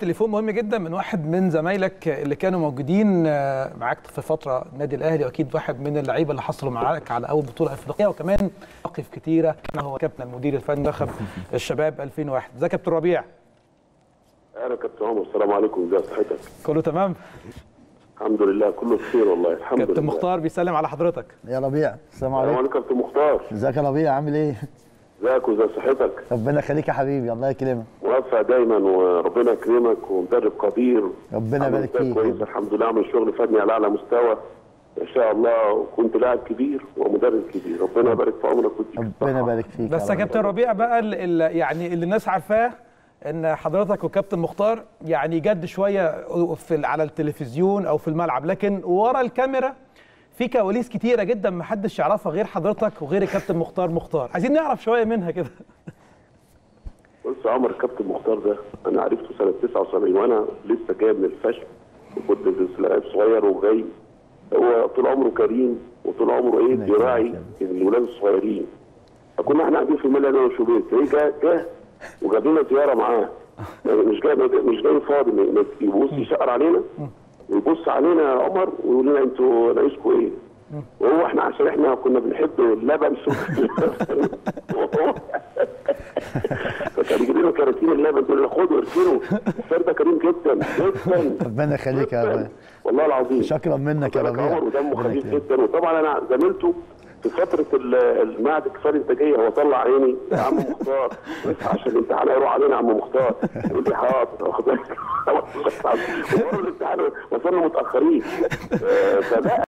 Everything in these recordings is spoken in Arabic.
تليفون مهم جدا من واحد من زمايلك اللي كانوا موجودين معاك في فترة النادي الأهلي وأكيد واحد من اللعيبة اللي حصلوا معاك على أول بطولة أفريقية وكمان مواقف كتيرة هو كابتن المدير الفني منتخب الشباب 2001 ازيك يا كابتن ربيع؟ أهلا كابتن عمر السلام عليكم ازي صحتك؟ كله تمام؟ الحمد لله كله بخير والله الحمد لله. كابتن مختار بيسلم على حضرتك. يا ربيع السلام السلام عليكم. عليكم كابتن مختار. إزيك يا ربيع؟ عامل إيه؟ ازيك وازي صحتك. ربنا يخليك يا حبيبي الله يكرمك. موفق دايما وربنا يكرمك ومدرب قدير. ربنا يبارك فيك. كويس الحمد لله عمل شغل فني على أعلى مستوى. ما شاء الله وكنت لاعب كبير ومدرب كبير. ربنا يبارك في عمرك ربنا. يبارك فيك بس يا. كابتن ربيع بقى اللي يعني اللي الناس عارفاه إن حضرتك وكابتن مختار يعني جد شوية في على التلفزيون أو في الملعب لكن ورا الكاميرا في كواليس كتيرة جدا ما حدش يعرفها غير حضرتك وغير الكابتن مختار مختار. عايزين نعرف شوية منها كده. بص يا عمر الكابتن مختار ده أنا عرفته سنة 79 وأنا لسه جاي من الفشل. وكنت لاعب صغير وجاي. هو طول عمره كريم وطول عمره إيه؟ بيراعي الولاد الصغيرين. فكنا إحنا قاعدين في الملأ أنا وشوبير. تلاقيه جه جه وجاب لنا زيارة معاه. مش جاي مش جاي فاضي. ما- يبص يشقر علينا. ويبص علينا يا عمر ويقول لنا أنتوا ناقصكم إيه؟ وهو إحنا عشان إحنا كنا بنحب اللبن فكان يجيب لنا كراتين اللبن دول خدوا اركنوا ده كريم جدا جدا ربنا يخليك يا. ربيع والله العظيم شكرا منك يا ربيع ودمه خفيف. جدا وطبعا أنا زميلته في فترة ال- المعهد الكفايه الانتاجيه هو طلع عيني. يا عم مختار. اصحى عشان الامتحان هيروح علينا يا عم مختار. يقول لي حاضر. واخد بالك؟ الامتحان وصلنا متأخرين. آه، فده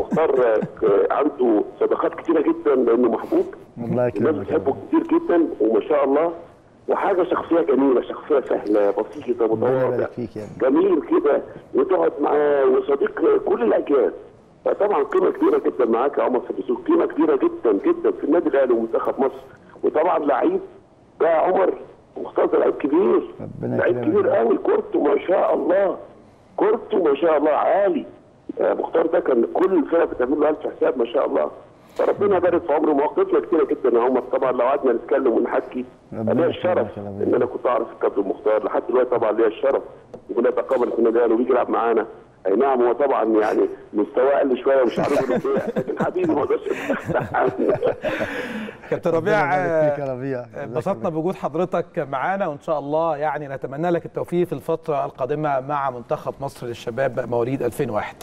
مختار آه، عنده صداقات كتيرة جدا لأنه محبوب. الله الناس يكرمك يا بتحبه. كتير جدا وما شاء الله. وحاجة شخصية جميلة شخصية سهلة بسيطة متواضعة. جميل كده. وتقعد معاه وصديق كل الأجيال. فطبعا قيمة كبيرة جدا معاك يا عمر سبيسوك قيمه كبيرة جدا جدا في النادي الأهلي ومنتخب مصر. وطبعا لعيب ده يا عمر مختار لعيب كبير. لعيب. كبير قوي كورته ما شاء الله كورته ما شاء الله عالي. آه، مختار ده كان كل الفرق بتعمل له ألف حساب ما شاء الله. فربنا يبارك في عمره مواقفنا كتيرة جدا يا عمر. طبعا لو قعدنا نتكلم ونحكي ليا الشرف. إن أنا كنت أعرف الكابتن مختار. لحد دلوقتي طبعا ليا الشرف يكون يتقابل في النادي الأهلي ويجي يلعب معانا. أي نعم هو طبعا يعني مستواه قل شوية ومش عارف لكن حبيبي ما أقدرش كابتن ربيع انبسطنا بوجود حضرتك معانا وإن شاء الله يعني نتمنى لك التوفيق في الفترة القادمة مع منتخب مصر للشباب مواليد 2001